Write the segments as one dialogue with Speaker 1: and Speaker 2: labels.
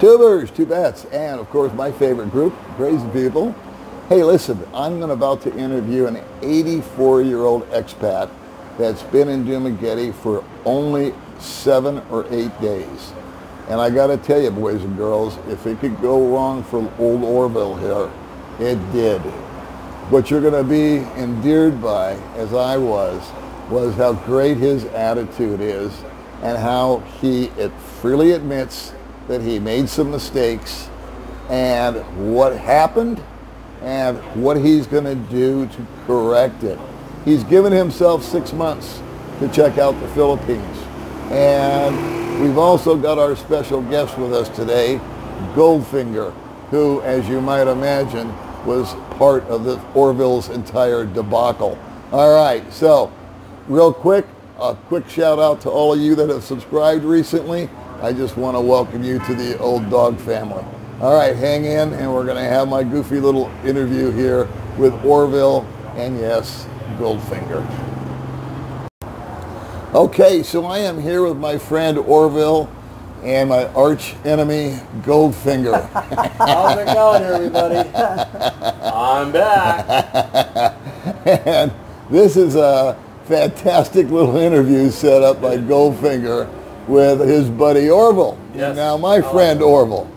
Speaker 1: Tubers, two bats, and of course my favorite group, Crazy People. Hey, listen, I'm about to interview an 84-year-old expat that's been in Dumaguete for only seven or eight days. And I got to tell you, boys and girls, if it could go wrong for old Orville here, it did. What you're going to be endeared by, as I was, was how great his attitude is and how he it freely admits that he made some mistakes and what happened and what he's going to do to correct it. He's given himself six months to check out the Philippines. And we've also got our special guest with us today, Goldfinger, who, as you might imagine, was part of the Orville's entire debacle. All right, so real quick, a quick shout out to all of you that have subscribed recently. I just want to welcome you to the old dog family. All right, hang in, and we're going to have my goofy little interview here with Orville and yes, Goldfinger. Okay, so I am here with my friend Orville and my arch enemy Goldfinger.
Speaker 2: How's it going, everybody? I'm back.
Speaker 1: and this is a fantastic little interview set up by Goldfinger with his buddy Orville.
Speaker 2: Yes.
Speaker 1: Now, my friend oh. Orville.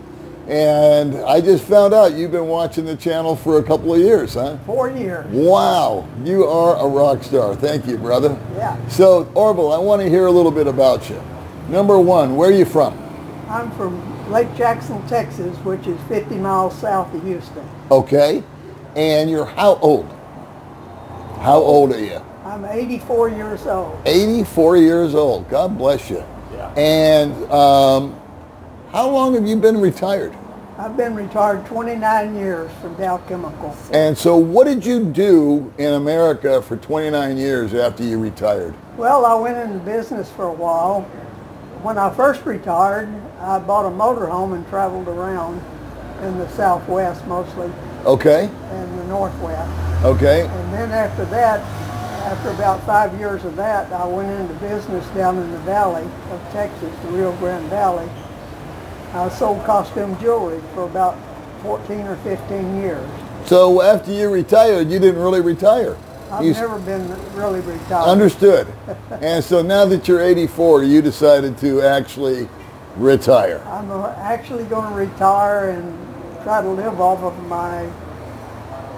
Speaker 1: And I just found out you've been watching the channel for a couple of years, huh?
Speaker 3: Four years.
Speaker 1: Wow, you are a rock star. Thank you, brother.
Speaker 3: Yeah.
Speaker 1: So, Orville, I want to hear a little bit about you. Number one, where are you from?
Speaker 3: I'm from Lake Jackson, Texas, which is 50 miles south of Houston.
Speaker 1: Okay. And you're how old? How old are you?
Speaker 3: I'm 84 years old.
Speaker 1: 84 years old. God bless you. And um, how long have you been retired?
Speaker 3: I've been retired 29 years from Dow Chemical.
Speaker 1: And so what did you do in America for 29 years after you retired?
Speaker 3: Well, I went into business for a while. When I first retired, I bought a motorhome and traveled around in the Southwest mostly
Speaker 1: Okay.
Speaker 3: and the Northwest.
Speaker 1: Okay.
Speaker 3: And then after that, after about five years of that, I went into business down in the valley of Texas, the Rio Grande Valley. I sold costume jewelry for about 14 or 15 years.
Speaker 1: So after you retired, you didn't really retire.
Speaker 3: I've
Speaker 1: You-
Speaker 3: never been really retired.
Speaker 1: Understood. and so now that you're 84, you decided to actually retire.
Speaker 3: I'm uh, actually going to retire and try to live off of my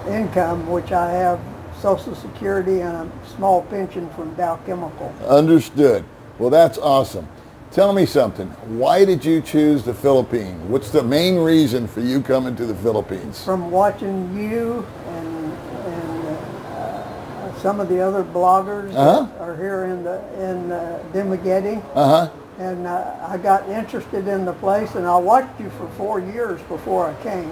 Speaker 3: income, which I have Social Security and a small pension from Dow Chemical.
Speaker 1: Understood. Well, that's awesome. Tell me something. Why did you choose the Philippines? What's the main reason for you coming to the Philippines?
Speaker 3: From watching you and, and uh, some of the other bloggers
Speaker 1: Uh-huh.
Speaker 3: that are here in the in uh, Dumaguete,
Speaker 1: Uh-huh.
Speaker 3: and uh, I got interested in the place, and I watched you for four years before I came.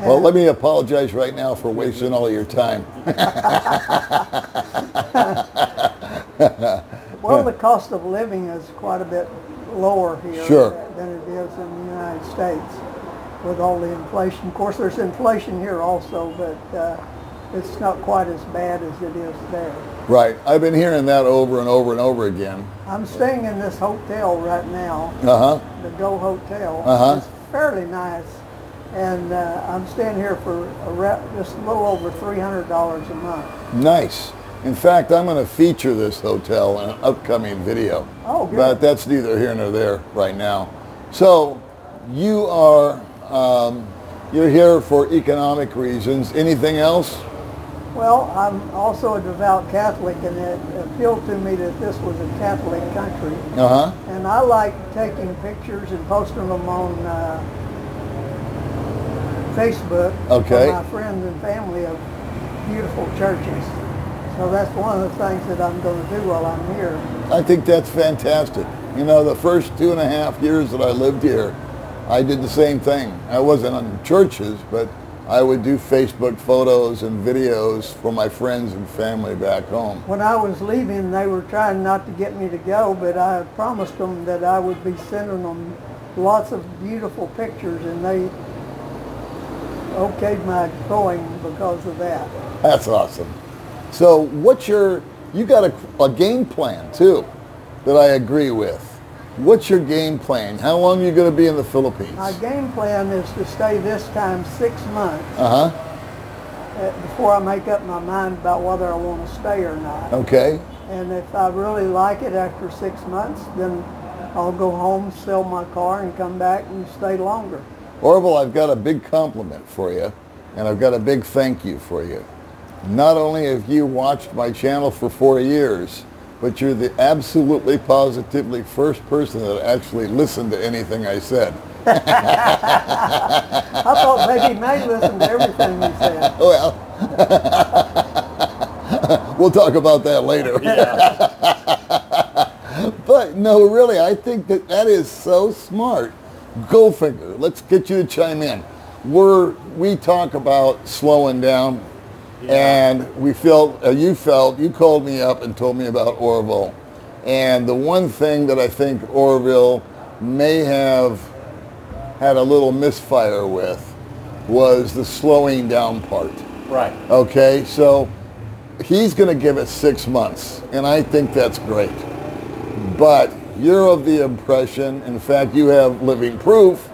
Speaker 1: Well, let me apologize right now for wasting all your time.
Speaker 3: Well, the cost of living is quite a bit lower here
Speaker 1: Sure.
Speaker 3: than it is in the United States with all the inflation. Of course, there's inflation here also, but uh, it's not quite as bad as it is there.
Speaker 1: Right. I've been hearing that over and over and over again.
Speaker 3: I'm staying in this hotel right now,
Speaker 1: Uh-huh.
Speaker 3: the Go Hotel.
Speaker 1: Uh-huh.
Speaker 3: It's fairly nice, and uh, I'm staying here for a just a little over $300 a month.
Speaker 1: Nice. In fact, I'm going to feature this hotel in an upcoming video.
Speaker 3: Oh, good.
Speaker 1: But that's neither here nor there right now. So you are, um, you're here for economic reasons. Anything else?
Speaker 3: Well, I'm also a devout Catholic, and it appealed to me that this was a Catholic country.
Speaker 1: Uh-huh.
Speaker 3: And I like taking pictures and posting them on uh, Facebook
Speaker 1: Okay.
Speaker 3: for my friends and family of beautiful churches. So that's one of the things that I'm going to do while I'm here.
Speaker 1: I think that's fantastic. You know, the first two and a half years that I lived here, I did the same thing. I wasn't on churches, but I would do Facebook photos and videos for my friends and family back home.
Speaker 3: When I was leaving, they were trying not to get me to go, but I promised them that I would be sending them lots of beautiful pictures, and they okayed my going because of that.
Speaker 1: That's awesome. So what's your, you got a, a game plan too that I agree with. What's your game plan? How long are you going to be in the Philippines?
Speaker 3: My game plan is to stay this time six months
Speaker 1: Uh huh.
Speaker 3: uh, before I make up my mind about whether I want to stay or not.
Speaker 1: Okay.
Speaker 3: And if I really like it after six months, then I'll go home, sell my car, and come back and stay longer.
Speaker 1: Orville, I've got a big compliment for you, and I've got a big thank you for you. Not only have you watched my channel for four years, but you're the absolutely positively first person that actually listened to anything I said.
Speaker 3: I thought maybe you may listen to everything you said.
Speaker 1: Well, we'll talk about that later. but no, really, I think that that is so smart. Goldfinger. Let's get you to chime in. We're we talk about slowing down, and we felt uh, you felt you called me up and told me about Orville, and the one thing that I think Orville may have had a little misfire with was the slowing down part.
Speaker 2: Right.
Speaker 1: Okay, so he's going to give it six months, and I think that's great. But you're of the impression, in fact, you have living proof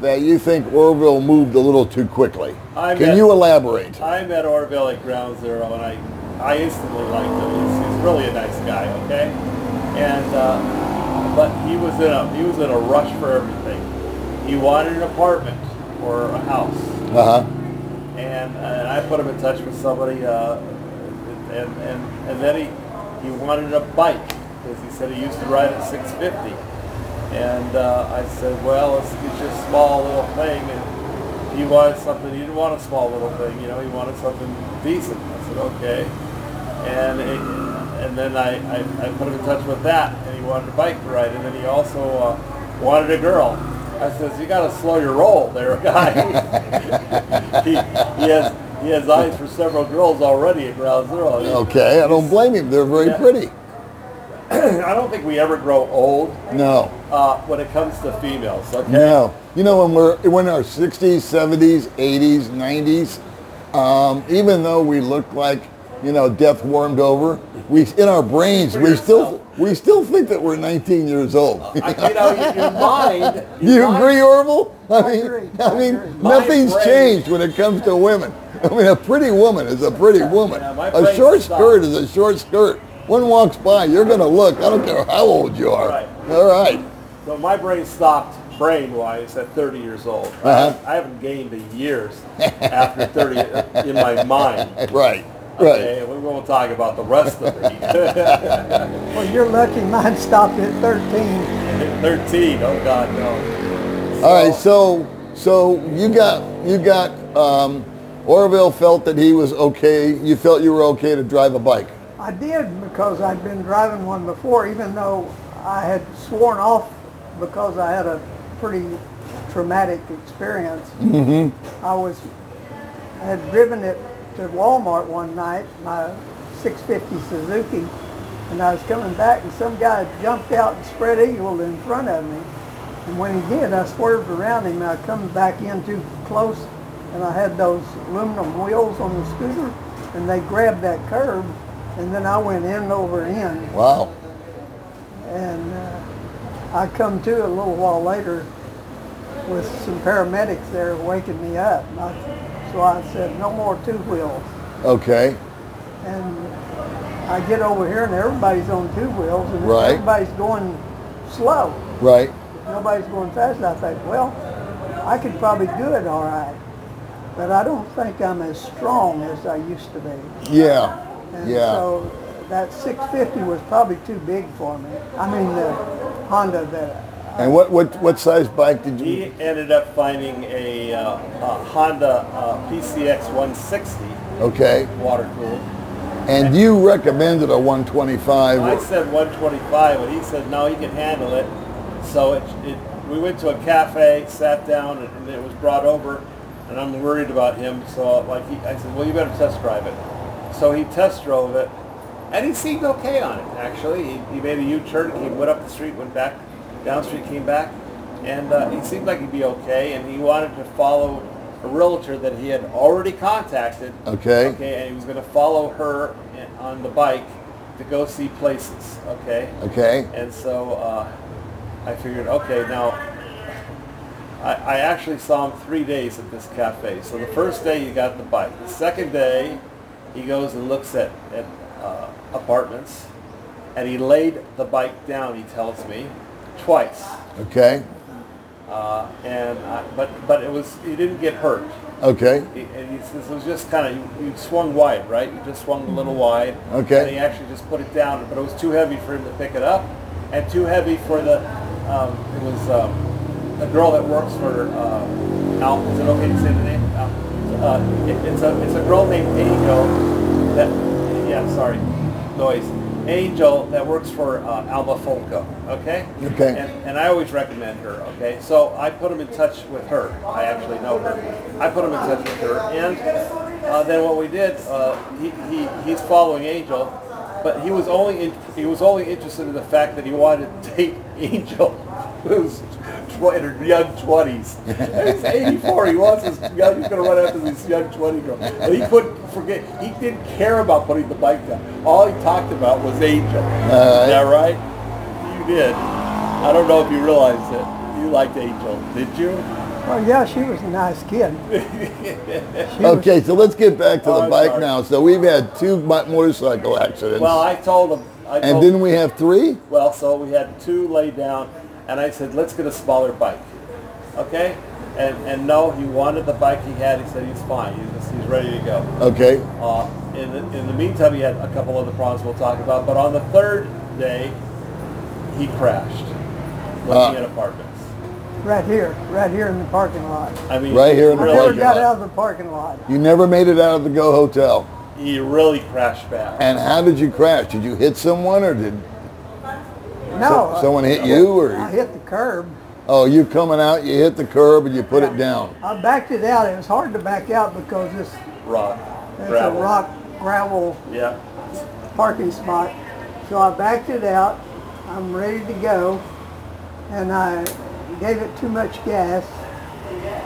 Speaker 1: that you think Orville moved a little too quickly.
Speaker 2: I
Speaker 1: Can you elaborate?
Speaker 2: I met Orville at Ground Zero, and I, I instantly liked him. He's, he's really a nice guy, okay? And uh, but he was in a he was in a rush for everything. He wanted an apartment or a house,
Speaker 1: Uh huh.
Speaker 2: and, and I put him in touch with somebody, uh, and, and and then he he wanted a bike because he said he used to ride at 650. And uh, I said, well, let's get you a small little thing. And he wanted something. He didn't want a small little thing. You know, he wanted something decent. I said, okay. And it, and then I, I, I put him in touch with that, and he wanted a bike to ride. And then he also uh, wanted a girl. I says, you got to slow your roll there, guy. he, he has he has eyes for several girls already at Ground Zero.
Speaker 1: Okay, I don't blame him. They're very
Speaker 2: Yeah.
Speaker 1: pretty.
Speaker 2: I don't think we ever grow old
Speaker 1: No,
Speaker 2: uh, when it comes to females. Okay.
Speaker 1: no. You know, when we're when our 60s, 70s, 80s, 90s, um, even though we look like you know death warmed over, we in our brains
Speaker 2: For
Speaker 1: we
Speaker 2: yourself.
Speaker 1: still we still think that we're 19 years old.
Speaker 2: I, you know, your, your mind.
Speaker 1: You
Speaker 2: mind-
Speaker 1: agree, Orville? I
Speaker 3: I
Speaker 1: mean,
Speaker 3: agree.
Speaker 1: I
Speaker 3: I
Speaker 1: mean,
Speaker 3: agree.
Speaker 1: nothing's
Speaker 2: brain-
Speaker 1: changed when it comes to women. I mean, a pretty woman is a pretty woman.
Speaker 2: Yeah,
Speaker 1: a short
Speaker 2: stopped.
Speaker 1: skirt is a short skirt. One walks by, you're going to look. I don't care how old you are.
Speaker 2: Right.
Speaker 1: All right.
Speaker 2: So my brain stopped brain-wise at 30 years old. I,
Speaker 1: Uh-huh.
Speaker 2: haven't, I haven't gained in years after 30 in my mind.
Speaker 1: Right.
Speaker 2: Okay,
Speaker 1: Right.
Speaker 2: we won't talk about the rest of me.
Speaker 3: Well, you're lucky mine stopped at 13.
Speaker 2: 13. Oh God, no.
Speaker 1: All right. So, so you got you got um, Orville felt that he was okay. You felt you were okay to drive a bike.
Speaker 3: I did because I'd been driving one before, even though I had sworn off because I had a pretty traumatic experience. Mm-hmm. I was I had driven it to Walmart one night, my 650 Suzuki, and I was coming back and some guy jumped out and spread eagled in front of me. And when he did, I swerved around him and I come back in too close and I had those aluminum wheels on the scooter and they grabbed that curb and then I went in over end
Speaker 1: Wow.
Speaker 3: and uh, I come to a little while later with some paramedics there waking me up. I, so I said, no more two wheels.
Speaker 1: Okay.
Speaker 3: And I get over here and everybody's on two wheels and
Speaker 1: Right.
Speaker 3: everybody's going slow.
Speaker 1: Right.
Speaker 3: Nobody's going fast. I think, well, I could probably do it all right. But I don't think I'm as strong as I used to be.
Speaker 1: Yeah.
Speaker 3: And
Speaker 1: Yeah.
Speaker 3: so that 650 was probably too big for me. I mean, the Honda that
Speaker 1: And what what what size bike did you?
Speaker 2: He ended up finding a, uh, a Honda uh, PCX 160
Speaker 1: Okay.
Speaker 2: water cooled.
Speaker 1: And you recommended a 125.
Speaker 2: I said 125, and he said no, he can handle it. So it, it we went to a cafe, sat down, and, and it was brought over, and I'm worried about him. So like he, I said, well, you better test drive it. So he test drove it, and he seemed okay on it. Actually, he, he made a U-turn, he went up the street, went back down the street, came back, and uh, he seemed like he'd be okay. And he wanted to follow a realtor that he had already contacted.
Speaker 1: Okay.
Speaker 2: Okay, and he was going to follow her on the bike to go see places. Okay.
Speaker 1: Okay.
Speaker 2: And so uh, I figured, okay, now I, I actually saw him three days at this cafe. So the first day he got the bike. The second day he goes and looks at, at uh, apartments and he laid the bike down, he tells me, twice.
Speaker 1: Okay.
Speaker 2: Uh, and I, but but it was he didn't get hurt.
Speaker 1: Okay.
Speaker 2: He, and he says it was just kind of you, you swung wide, right? You just swung a little wide.
Speaker 1: Okay.
Speaker 2: And he actually just put it down, but it was too heavy for him to pick it up, and too heavy for the. Um, it was um, a girl that works for uh, Al. Is it okay to say the name? Al? Uh, it, it's a it's a girl named Angel. That yeah, sorry, noise. Angel that works for uh, Alma Folco. Okay.
Speaker 1: Okay.
Speaker 2: And, and I always recommend her. Okay. So I put him in touch with her. I actually know her. I put him in touch with her, and uh, then what we did, uh, he, he he's following Angel, but he was only in, he was only interested in the fact that he wanted to date Angel, who's tw- in her young twenties. He's 84. He wants his young. He's gonna run after this young 20 girl. But he couldn't forget. He didn't care about putting the bike down. All he talked about was Angel.
Speaker 1: right.
Speaker 2: Is that right? You did. I don't know if you realized it. You liked Angel, did you?
Speaker 3: Well, yeah, she was a nice kid. She was-
Speaker 1: Okay, so let's get back to
Speaker 2: Oh,
Speaker 1: the
Speaker 2: I'm
Speaker 1: bike
Speaker 2: sorry.
Speaker 1: now. So we've had two motorcycle accidents.
Speaker 2: Well, I told him. I
Speaker 1: and
Speaker 2: told,
Speaker 1: didn't we have three?
Speaker 2: Well, so we had two laid down, and I said, let's get a smaller bike. Okay? And, and no, he wanted the bike he had. He said he's fine. He's, he's ready to go.
Speaker 1: Okay.
Speaker 2: Uh, in, the, in the meantime, he had a couple other problems we'll talk about. But on the third day, he crashed looking
Speaker 1: Uh.
Speaker 2: at apartments.
Speaker 3: right here, right here in the parking lot.
Speaker 2: I mean,
Speaker 1: Right here in the
Speaker 3: I
Speaker 2: really,
Speaker 3: never
Speaker 1: parking
Speaker 3: got
Speaker 1: lot.
Speaker 3: out of the parking lot.
Speaker 1: You never made it out of the Go Hotel.
Speaker 2: He really crashed bad.
Speaker 1: And how did you crash? Did you hit someone or did
Speaker 3: No.
Speaker 1: so- someone hit you or?
Speaker 3: I hit the curb.
Speaker 1: Oh, you coming out, you hit the curb and you put it down.
Speaker 3: I backed it out. It was hard to back out because this
Speaker 2: rock,
Speaker 3: it's
Speaker 2: gravel.
Speaker 3: a rock gravel
Speaker 2: Yeah.
Speaker 3: parking spot. So I backed it out. I'm ready to go, and I gave it too much gas,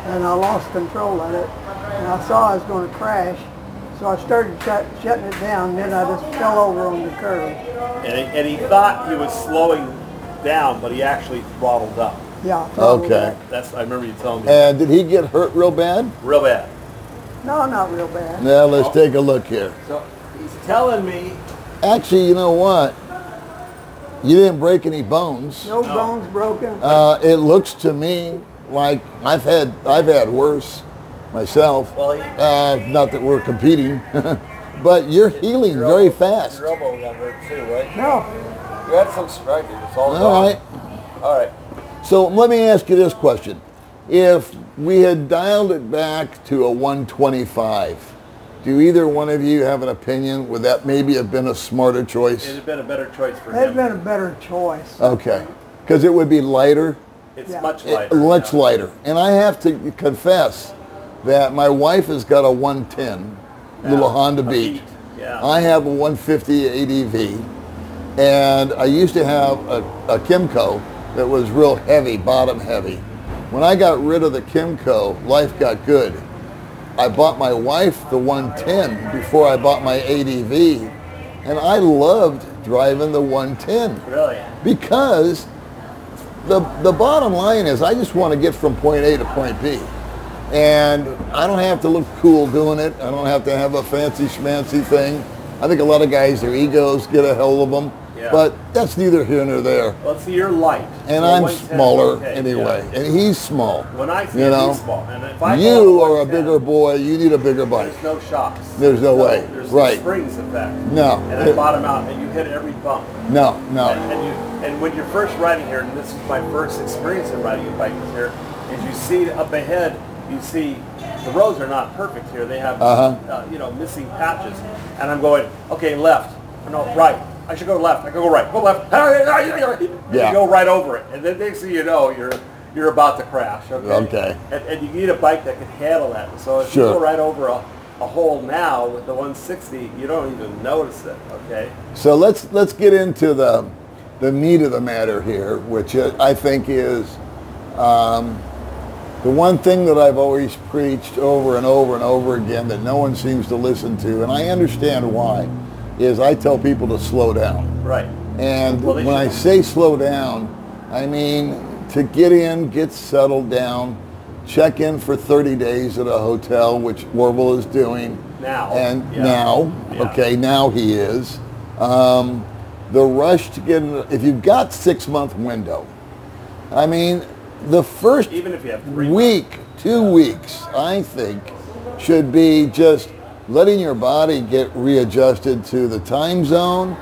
Speaker 3: and I lost control of it. And I saw I was going to crash, so I started shut, shutting it down. Then I just fell over on the curb.
Speaker 2: And he, and he thought he was slowing down, but he actually throttled up.
Speaker 3: Yeah. throttled
Speaker 1: Okay.
Speaker 3: up.
Speaker 2: That's I remember you telling me.
Speaker 1: And did he get hurt real bad?
Speaker 2: Real bad.
Speaker 3: No, not real bad.
Speaker 1: Now let's take a look here.
Speaker 2: So he's telling me
Speaker 1: Actually, you know what? You didn't break any bones.
Speaker 3: No bones broken.
Speaker 1: Uh, it looks to me like I've had I've had worse myself.
Speaker 2: Well, he-
Speaker 1: Uh, not that we're competing, but you're healing
Speaker 2: your
Speaker 1: very
Speaker 2: elbow-
Speaker 1: fast.
Speaker 2: Your elbow got hurt too, right?
Speaker 3: No.
Speaker 2: You had some striking. It's all
Speaker 1: All right.
Speaker 2: All right.
Speaker 1: So let me ask you this question: If we had dialed it back to a 125, do either one of you have an opinion? Would that maybe have been a smarter choice?
Speaker 2: It'd have been a better choice for
Speaker 3: That'd
Speaker 2: him.
Speaker 3: been a better choice.
Speaker 1: Okay, because it would be lighter.
Speaker 2: it's
Speaker 3: Yeah.
Speaker 2: much
Speaker 1: It-
Speaker 2: lighter.
Speaker 1: much lighter. And I have to confess that my wife has got a 110 little Honda Beat.
Speaker 2: Yeah.
Speaker 1: I have a 150 ADV, and I used to have a, a Kymco that was real heavy, bottom heavy. When I got rid of the Kymco, life got good. I bought my wife the 110 before I bought my ADV, and I loved driving the 110
Speaker 2: Really?
Speaker 1: because the the bottom line is I just want to get from point A to point B. And I don't have to look cool doing it. I don't have to have a fancy schmancy thing. I think a lot of guys, their egos get a hold of them.
Speaker 2: Yeah.
Speaker 1: But that's neither here nor there.
Speaker 2: Well, see, you're light.
Speaker 1: And I'm smaller
Speaker 2: okay,
Speaker 1: anyway.
Speaker 2: yeah.
Speaker 1: And he's small.
Speaker 2: When I see
Speaker 1: you know,
Speaker 2: he's small. And if I
Speaker 1: you are a bigger boy. You need a bigger bike.
Speaker 2: There's no shocks.
Speaker 1: There's no way.
Speaker 2: There's
Speaker 1: Right.
Speaker 2: no springs, in fact.
Speaker 1: No.
Speaker 2: And I bottom out, and you hit every bump.
Speaker 1: No,
Speaker 2: And,
Speaker 1: no.
Speaker 2: and you and when you're first riding here, and this is my first experience in riding a bike here, is you see up ahead, you see the roads are not perfect here. They have
Speaker 1: Uh-huh.
Speaker 2: uh, you know missing patches, and I'm going okay left, or no right. I should go left. I go right. Go left.
Speaker 1: Yeah.
Speaker 2: You go right over it, and then next thing you know, you're you're about to crash. Okay.
Speaker 1: Okay.
Speaker 2: And, and you need a bike that can handle that. So if you go right over a, a hole now with the 160, you don't even notice it. Okay.
Speaker 1: So let's let's get into the the meat of the matter here, which I think is um, the one thing that I've always preached over and over and over again that no one seems to listen to, and I understand why, is I tell people to slow down.
Speaker 2: Right.
Speaker 1: And
Speaker 2: Well,
Speaker 1: when I say slow down, I mean, to get in, get settled down, check in for 30 days at a hotel, which Orville is doing.
Speaker 2: Now.
Speaker 1: And
Speaker 2: Yeah.
Speaker 1: now,
Speaker 2: Yeah.
Speaker 1: okay, now he is. Um, the rush to get in, if you've got six month window, I mean, the first
Speaker 2: Even if you have three
Speaker 1: week, two weeks, I think, should be just letting your body get readjusted to the time zone,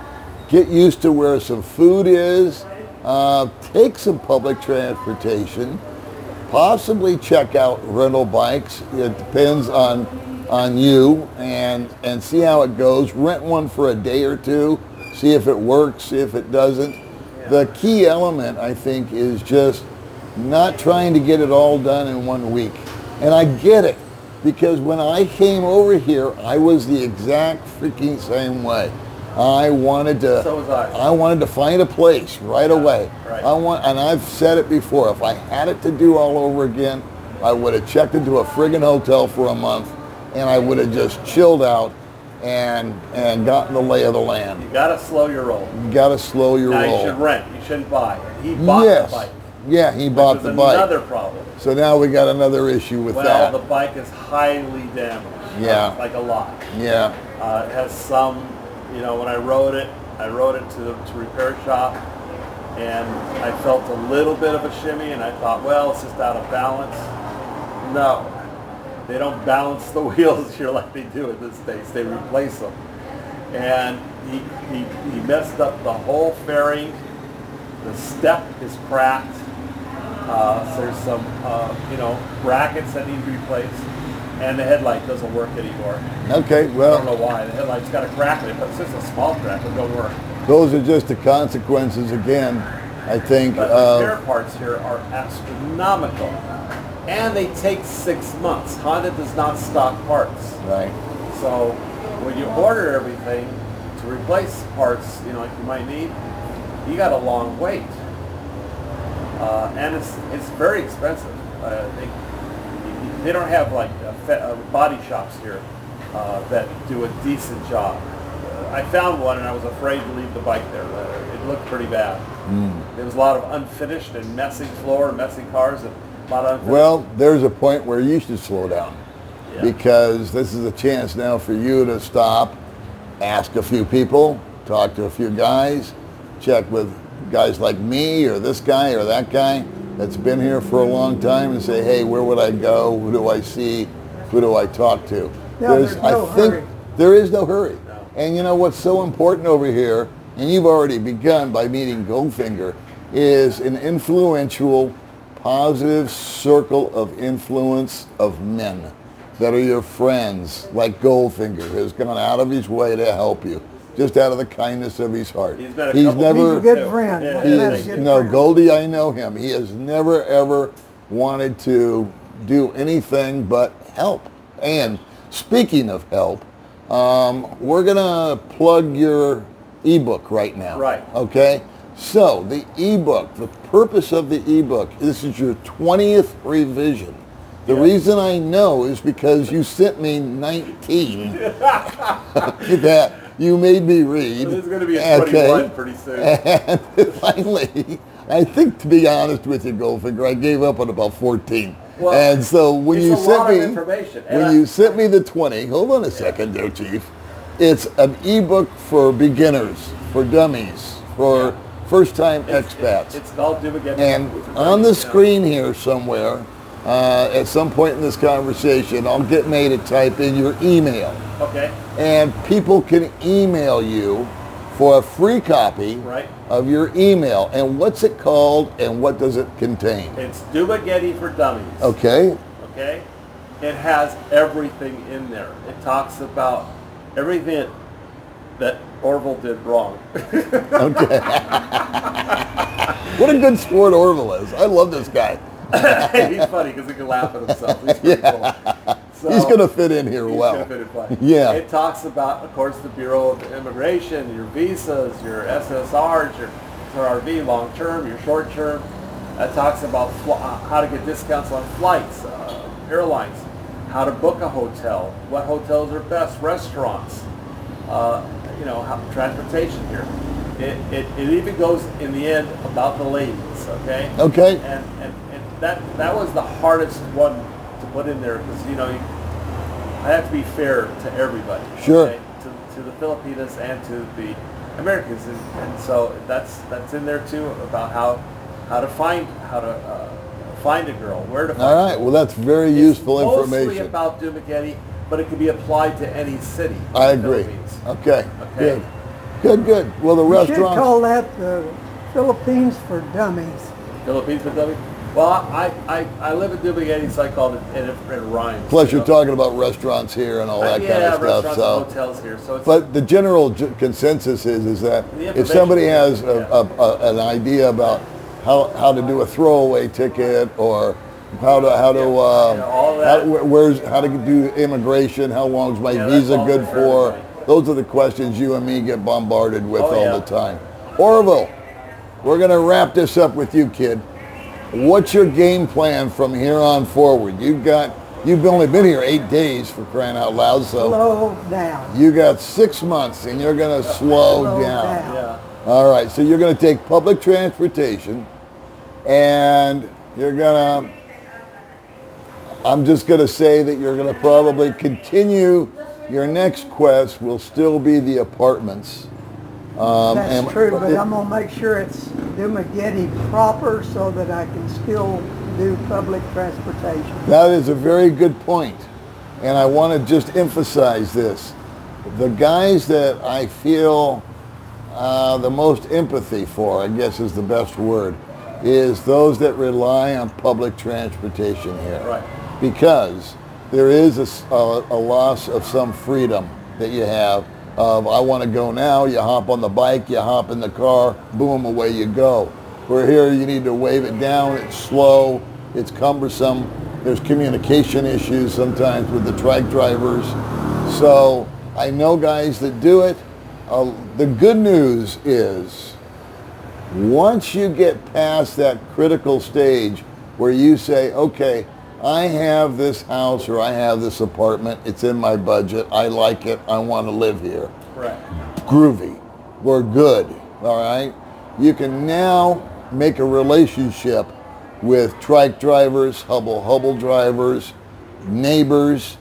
Speaker 1: get used to where some food is, uh, take some public transportation, possibly check out rental bikes. It depends on on you and and see how it goes. Rent one for a day or two, see if it works, see if it doesn't. The key element I think is just not trying to get it all done in one week. And I get it because when I came over here, I was the exact freaking same way. I wanted to
Speaker 2: So was I.
Speaker 1: I wanted to find a place right away.
Speaker 2: right.
Speaker 1: I want, and I've said it before. If I had it to do all over again, I would have checked into a friggin' hotel for a month, and I would have just chilled out and and gotten the lay of the land.
Speaker 2: You gotta slow your roll.
Speaker 1: You got to slow your
Speaker 2: Now you should rent. You shouldn't buy. He bought
Speaker 1: yes.
Speaker 2: the bike.
Speaker 1: Yeah, he bought the bike.
Speaker 2: another problem.
Speaker 1: So now we got another issue with
Speaker 2: Well,
Speaker 1: that.
Speaker 2: the bike is highly damaged.
Speaker 1: Yeah.
Speaker 2: Like a lot.
Speaker 1: yeah.
Speaker 2: Uh, it has some, you know, when I rode it, I rode it to the to repair shop, and I felt a little bit of a shimmy, and I thought, well, it's just out of balance. No, they don't balance the wheels here like they do in the states. They replace them, and he he, he messed up the whole fairing. The step is cracked. Uh, so there's some, uh, you know, brackets that need to be replaced, and the headlight doesn't work anymore.
Speaker 1: Okay. Well.
Speaker 2: I don't know why. The headlight's got a crack in it, but it's just a small crack. It don't work.
Speaker 1: those are just the consequences again. I think.
Speaker 2: But
Speaker 1: of-
Speaker 2: the repair parts here are astronomical, and they take six months. Honda does not stock parts,
Speaker 1: right.
Speaker 2: so when you order everything to replace parts, you know, like you might need, you got a long wait, uh, and it's it's very expensive. Uh, they they don't have like uh, body shops here uh, that do a decent job. Uh, I found one and I was afraid to leave the bike there. It looked pretty bad. There was a lot of unfinished and messy floor, messy cars, and a lot of unfinished.
Speaker 1: Well, there's a point where you should slow down
Speaker 2: Yeah.
Speaker 1: because this is a chance now for you to stop, ask a few people, talk to a few guys, check with guys like me or this guy or that guy that's been here for a long time and say, hey, where would I go? Who do I see? Who do I talk to?
Speaker 3: Yeah, there's no
Speaker 1: I think
Speaker 3: hurry.
Speaker 1: there is no hurry.
Speaker 2: No.
Speaker 1: And you know what's so important over here, and you've already begun by meeting Goldfinger, is an influential, positive circle of influence of men that are your friends, like Goldfinger, who's gone out of his way to help you, just out of the kindness of his heart.
Speaker 2: He's met a couple
Speaker 1: never.
Speaker 3: He's a good friend.
Speaker 2: Yeah,
Speaker 1: He
Speaker 3: He's a
Speaker 1: is,
Speaker 3: good
Speaker 1: no,
Speaker 3: friend.
Speaker 1: Goldie, I know him. He has never ever wanted to do anything but help. And speaking of help, um, we're gonna plug your ebook right now.
Speaker 2: Right.
Speaker 1: Okay. So the ebook, the purpose of the ebook, this is your 20th revision. The
Speaker 2: Yeah.
Speaker 1: reason I know is because you sent me 19 that you made me read.
Speaker 2: So this is going to be a 21 pretty soon.
Speaker 1: And finally, I think to be honest with you, Goldfinger, I gave up on about 14.
Speaker 2: Well,
Speaker 1: and so when
Speaker 2: it's
Speaker 1: you sent me when
Speaker 2: I-
Speaker 1: you sent me the 20, hold on a second there, Chief. It's an ebook for beginners, for dummies, for first-time
Speaker 2: It's-
Speaker 1: expats.
Speaker 2: It's called Do Again.
Speaker 1: And on the screen here somewhere, uh, at some point in this conversation, I'll get May to type in your email.
Speaker 2: Okay.
Speaker 1: And people can email you for a free copy
Speaker 2: Right.
Speaker 1: of your email. And what's it called and what does it contain?
Speaker 2: It's Dumageddon for Dummies.
Speaker 1: Okay?
Speaker 2: Okay? It has everything in there. It talks about everything that Orville did wrong.
Speaker 1: Okay. what a good sport Orville is. I love this guy.
Speaker 2: He's funny because he can laugh at himself. He's pretty cool. So,
Speaker 1: He's going to fit in here
Speaker 2: he's
Speaker 1: well.
Speaker 2: in fine.
Speaker 1: Yeah.
Speaker 2: It talks about, of course, the Bureau of Immigration, your visas, your SSRs, your RV long term, your short term. It talks about uh, how to get discounts on flights, uh, airlines, how to book a hotel, what hotels are best, restaurants, uh, you know, how, transportation here. it, it, it even goes in the end about the ladies, okay?
Speaker 1: Okay.
Speaker 2: And, and that, that was the hardest one to put in there because, you know, you, I have to be fair to everybody.
Speaker 1: Sure.
Speaker 2: okay? To, to the Filipinos and to the Americans. And, and so that's, that's in there too about how, how to find, how to uh, find a girl, where to find
Speaker 1: All right. Well, that's very
Speaker 2: It's
Speaker 1: useful
Speaker 2: mostly
Speaker 1: information.
Speaker 2: about Dumaguete, but it can be applied to any city.
Speaker 1: I agree. Okay.
Speaker 2: Okay.
Speaker 1: Good. Good. Good. Well, the
Speaker 3: We should
Speaker 1: restaurants.
Speaker 3: call that the Philippines for dummies.
Speaker 2: Philippines for dummies? Well, I, I, I live in Dumaguete, so I call it, and it, it rhymes.
Speaker 1: Plus,
Speaker 2: you
Speaker 1: you're
Speaker 2: know?
Speaker 1: talking about restaurants here and all that
Speaker 2: yeah,
Speaker 1: kind of stuff. So.
Speaker 2: hotels here, so
Speaker 1: But the general consensus is is that if somebody has
Speaker 2: information,
Speaker 1: a, a, an idea about how, how to do a throwaway ticket or how to how to uh,
Speaker 2: Yeah, all
Speaker 1: how, where's how to do immigration, how long is my
Speaker 2: Yeah,
Speaker 1: visa good
Speaker 2: for?
Speaker 1: Those are the questions you and me get bombarded with
Speaker 2: Oh,
Speaker 1: all
Speaker 2: yeah.
Speaker 1: the time. Orville, we're gonna wrap this up with you, kid. What's your game plan from here on forward? You've got you've only been here eight days for crying out loud, so.
Speaker 3: Slow down.
Speaker 1: You got six months and you're going to slow
Speaker 3: Slow
Speaker 1: down.
Speaker 3: down.
Speaker 2: yeah.
Speaker 1: All right, so you're going to take public transportation and you're going to, I'm just going to say that you're going to probably continue, your next quest will still be the apartments. Um,
Speaker 3: That's
Speaker 1: and-
Speaker 3: true, but I'm gonna make sure it's Dumaguete proper so that I can still do public transportation.
Speaker 1: That is a very good point, and I want to just emphasize this. The guys that I feel uh, the most empathy for, I guess is the best word, is those that rely on public transportation here.
Speaker 2: Right.
Speaker 1: Because there is a loss of some freedom that you have of I want to go now, you hop on the bike, you hop in the car, boom, away you go. We're here you need to wave it down, it's slow, it's cumbersome, there's communication issues sometimes with the trike drivers. So I know guys that do it. Uh, the good news is once you get past that critical stage where you say, okay, I have this house or I have this apartment, it's in my budget, I like it, I want to live here.
Speaker 2: Right.
Speaker 1: Groovy. We're good. All right. You can now make a relationship with trike drivers, habal habal drivers, neighbors,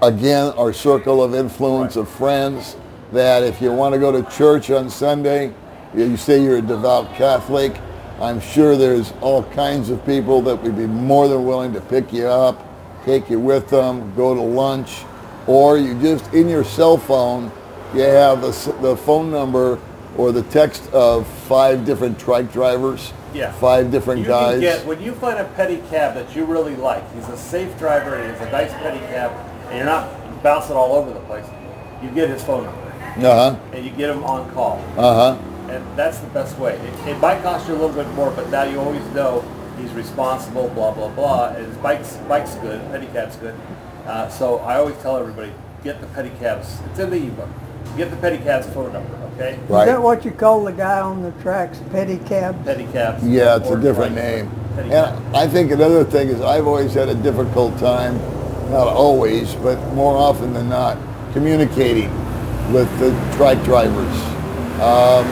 Speaker 1: again, our circle of influence of friends that if you want to go to church on Sunday, you say you're a devout Catholic, I'm sure there's all kinds of people that would be more than willing to pick you up, take you with them, go to lunch, or you just, in your cell phone, you have the, the phone number or the text of five different trike drivers,
Speaker 2: Yeah.
Speaker 1: five different
Speaker 2: You
Speaker 1: guys.
Speaker 2: can get, when you find a petty cab that you really like, he's a safe driver, and he's a nice pedicab, and you're not bouncing all over the place, you get his phone number,
Speaker 1: uh-huh,
Speaker 2: and you get him on call.
Speaker 1: uh-huh.
Speaker 2: And that's the best way. It, it might cost you a little bit more, but now you always know he's responsible, blah, blah, blah. And his bike's, bike's good, pedicab's good. Uh, so I always tell everybody, get the pedicabs. It's in the ebook. Get the pedicab's phone number, okay?
Speaker 1: Right.
Speaker 3: Is that what you call the guy on the tracks, pedicab?
Speaker 2: Pedicabs.
Speaker 1: Yeah, it's a different name. And I think another thing is I've always had a difficult time, not always, but more often than not, communicating with the trike drivers. Um,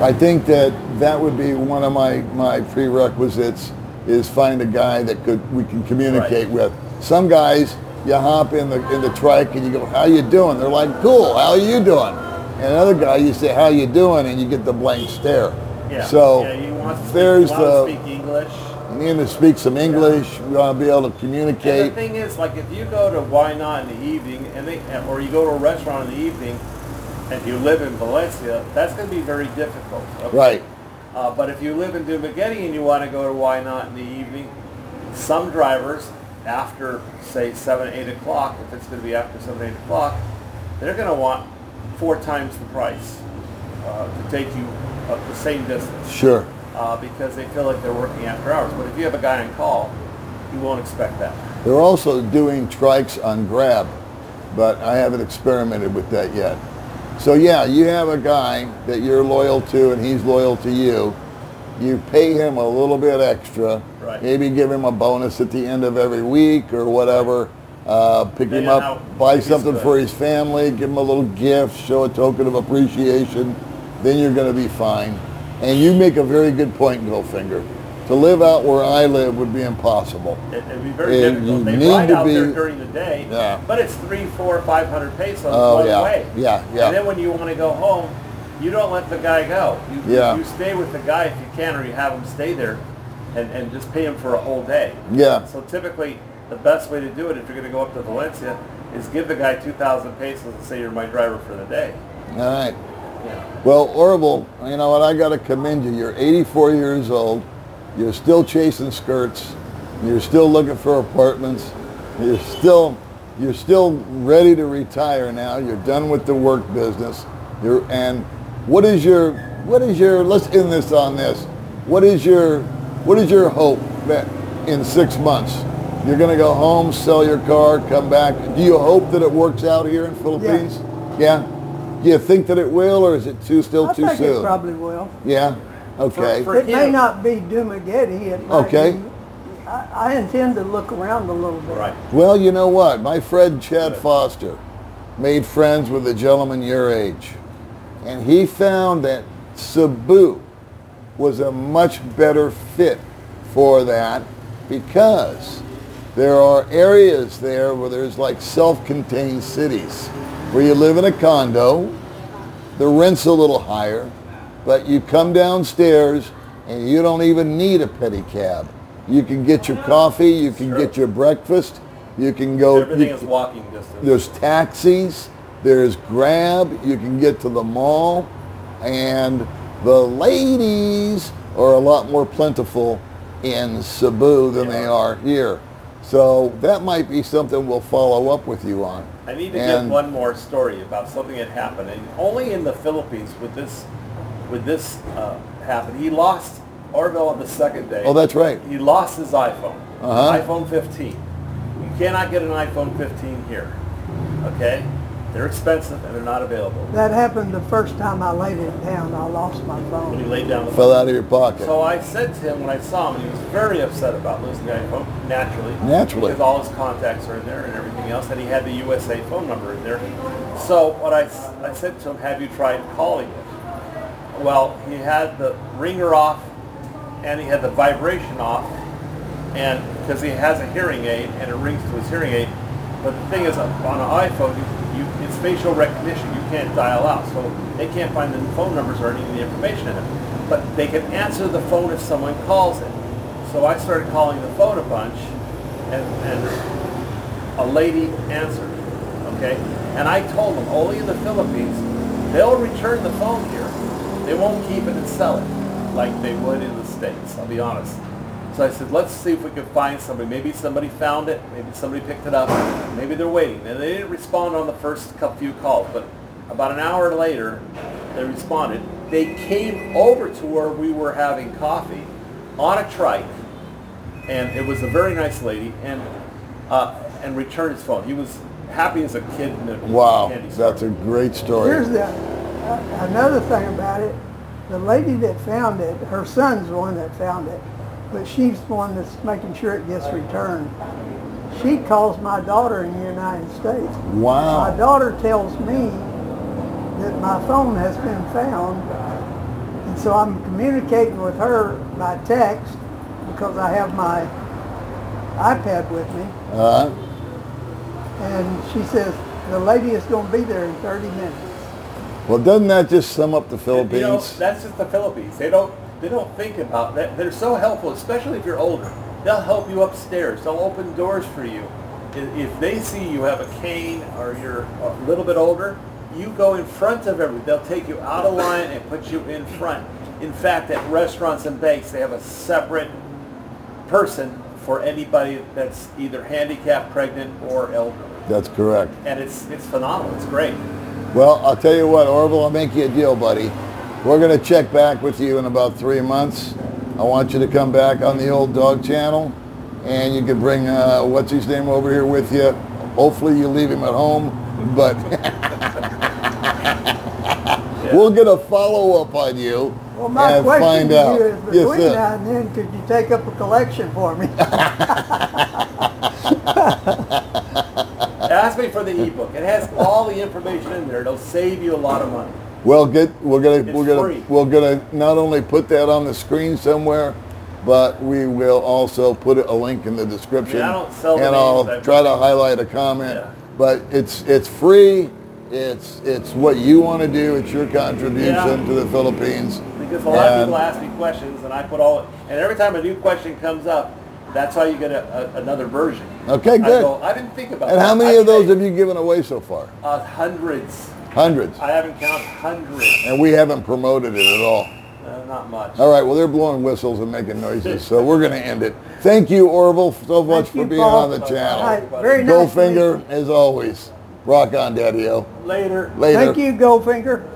Speaker 1: I think that that would be one of my, my prerequisites is find a guy that could we can communicate
Speaker 2: Right.
Speaker 1: with. Some guys, you hop in the in the trike and you go, "How you doing?" They're like, "Cool. How are you doing?" And another guy, you say, "How you doing?" and you get the blank stare.
Speaker 2: Yeah.
Speaker 1: So
Speaker 2: yeah, you want to
Speaker 1: there's the
Speaker 2: to speak English.
Speaker 1: you need to speak some English. You want to be able to
Speaker 2: And the thing is, like, if you go to Why Not in the evening, and they, or you go to a restaurant in the evening, and you live in Valencia, that's going to be very difficult. okay?
Speaker 1: Right.
Speaker 2: Uh, but if you live in Dumaguete and you want to go to Why Not in the evening, some drivers, after, say, 7, 8 o'clock, if it's going to be after 7, 8 o'clock, they're going to want four times the price uh, to take you uh, the same distance
Speaker 1: Sure.
Speaker 2: uh, because they feel like they're working after hours. But if you have a guy on call, you won't expect that.
Speaker 1: They're also doing trikes on Grab, but I haven't experimented with that yet. So yeah, you have a guy that you're loyal to and he's loyal to you. You pay him a little bit extra.
Speaker 2: Right.
Speaker 1: Maybe give him a bonus at the end of every week or whatever. uh, pick him up,
Speaker 2: how
Speaker 1: buy something
Speaker 2: good.
Speaker 1: for his family, give him a little gift, show a token of appreciation, then you're going to be fine. And you make a very good point, Goldfinger. To live out where I live would be impossible.
Speaker 2: It, it'd be very
Speaker 1: you
Speaker 2: difficult. They ride out
Speaker 1: be-
Speaker 2: there during the day,
Speaker 1: Yeah.
Speaker 2: but it's three, four, five hundred pesos
Speaker 1: Oh,
Speaker 2: one
Speaker 1: yeah.
Speaker 2: way.
Speaker 1: Yeah, yeah.
Speaker 2: And then when you want to go home, you don't let the guy go. You,
Speaker 1: Yeah.
Speaker 2: you stay with the guy if you can, or you have him stay there, and, and just pay him for a whole day.
Speaker 1: Yeah.
Speaker 2: So typically, the best way to do it if you're going to go up to Valencia is give the guy two thousand pesos and say you're my driver for the day.
Speaker 1: All right.
Speaker 2: Yeah.
Speaker 1: Well, Orville, you know what? I got to commend you. You're 84 years old. You're still chasing skirts. You're still looking for apartments. You're still, you're still ready to retire now. You're done with the work business. You're, and what is your, what is your? Let's end this on this. What is your, what is your hope that in six months you're going to go home, sell your car, come back? Do you hope that it works out here in Philippines? Yeah. yeah? Do you think that it will, or is it too still
Speaker 3: I
Speaker 1: too
Speaker 3: think
Speaker 1: soon?
Speaker 3: it probably will.
Speaker 1: Yeah. Okay.
Speaker 2: For-
Speaker 3: It may not be Dumageddon. It might
Speaker 1: Okay.
Speaker 3: be- I, I intend to look around a little bit.
Speaker 2: Right.
Speaker 1: well, you know what? My friend Chad Foster made friends with a gentleman your age, and he found that Cebu was a much better fit for that because there are areas there where there's like self-contained cities where you live in a condo, the rent's a little higher, but you come downstairs and you don't even need a pedicab. You can get your coffee, you can
Speaker 2: Sure.
Speaker 1: get your breakfast, you can go.
Speaker 2: Everything
Speaker 1: you-
Speaker 2: is walking distance.
Speaker 1: there's taxis, there's Grab, you can get to the mall, and the ladies are a lot more plentiful in Cebu than they are here. So that might be something we'll follow up with you on.
Speaker 2: I need to
Speaker 1: And-
Speaker 2: give one more story about something that happened, and only in the Philippines would this would this uh, happen. He lost Orville on the second day.
Speaker 1: Oh, that's right.
Speaker 2: He lost his iPhone,
Speaker 1: Uh-huh.
Speaker 2: iPhone 15. You cannot get an iPhone 15 here. Okay, they're expensive and they're not available.
Speaker 3: That happened the first time I laid it down. I lost my phone.
Speaker 2: When he
Speaker 3: phone.
Speaker 2: laid down the
Speaker 1: Fell out of your pocket.
Speaker 2: So I said to him when I saw him, he was very upset about losing the iPhone, naturally.
Speaker 1: Naturally.
Speaker 2: Because all his contacts are in there and everything else, and he had the USA phone number in there. So what I, s- I said to him, have you tried calling it? Well, he had the ringer off and he had the vibration off, and because he has a hearing aid and it rings to his hearing aid. But the thing is, uh, on an iPhone, you, you, it's facial recognition. You can't dial out, so they can't find the phone numbers or any of the information in it. But they can answer the phone if someone calls it. So I started calling the phone a bunch, and, and a lady answered. Okay, and I told them only in the Philippines they'll return the phone here. They won't keep it and sell it like they would in the States, I'll be honest. So I said, let's see if we can find somebody. Maybe somebody found it, maybe somebody picked it up, maybe they're waiting. And they didn't respond on the first few calls, but about an hour later, they responded. They came over to where we were having coffee on a trike, and it was a very nice lady, and uh, and returned his phone. He was happy as a kid in a
Speaker 1: wow,
Speaker 2: candy store.
Speaker 1: that's a great story.
Speaker 3: Here's the uh, another thing about it. The lady that found it, her son's the one that found it, but she's the one that's making sure it gets returned. She calls my daughter in the United States.
Speaker 1: Wow.
Speaker 3: My daughter tells me that my phone has been found, and so I'm communicating with her by text because I have my iPad with me,
Speaker 1: Uh,
Speaker 3: and she says the lady is going to be there in 30 minutes.
Speaker 1: Well, doesn't that just sum up the
Speaker 2: And, You know,
Speaker 1: Philippines?
Speaker 2: that's just the Philippines. They don't they don't think about that. They're so helpful, especially if you're older. They'll help you upstairs. They'll open doors for you. If they see you have a cane or you're a little bit older, you go in front of everyone. They'll take you out of line and put you in front. In fact, at restaurants and banks, they have a separate person for anybody that's either handicapped, pregnant, or elderly.
Speaker 1: That's correct.
Speaker 2: And it's it's phenomenal. It's great.
Speaker 1: Well, I'll tell you what, Orville, I'll make you a deal, buddy. We're going to check back with you in about three months. I want you to come back on the old dog channel, and you can bring uh, what's his name over here with you. Hopefully, you leave him at home, but we'll get a follow up on you
Speaker 3: Well, my
Speaker 1: and
Speaker 3: question
Speaker 1: find
Speaker 3: to
Speaker 1: out.
Speaker 3: you is between
Speaker 1: sir.
Speaker 3: now and then, could you take up a collection for me?
Speaker 2: ask me for the ebook. It has all the information in there. It'll save you a lot of money.
Speaker 1: Well, get we're gonna
Speaker 2: It's
Speaker 1: we're gonna
Speaker 2: free.
Speaker 1: we're gonna not only put that on the screen somewhere, but we will also put a link in the description,
Speaker 2: I sell the
Speaker 1: and I'll
Speaker 2: I-
Speaker 1: try to highlight a comment.
Speaker 2: Yeah.
Speaker 1: But it's it's free. It's it's what you want to do. It's your contribution
Speaker 2: Yeah.
Speaker 1: to the Philippines.
Speaker 2: Because a lot of people ask me questions, and I put all. And every time a new question comes up, that's how you get a, a, another version.
Speaker 1: Okay,
Speaker 2: I
Speaker 1: good.
Speaker 2: go, I didn't think about
Speaker 1: And
Speaker 2: that.
Speaker 1: how many
Speaker 2: I
Speaker 1: of those
Speaker 2: say,
Speaker 1: have you given away so far?
Speaker 2: Uh, hundreds.
Speaker 1: Hundreds.
Speaker 2: I haven't counted hundreds.
Speaker 1: And we haven't promoted it at all.
Speaker 2: Uh, not much.
Speaker 1: All right, well, they're blowing whistles and making noises, so we're going to end it. Thank you, Orville, so much
Speaker 3: Thank
Speaker 1: for
Speaker 3: you,
Speaker 1: being
Speaker 3: Paul.
Speaker 1: on the channel.
Speaker 3: Hi, very nice to meet
Speaker 1: Goldfinger, as always. Rock on, Daddy-O.
Speaker 2: Later.
Speaker 1: Later.
Speaker 3: Thank you, Goldfinger.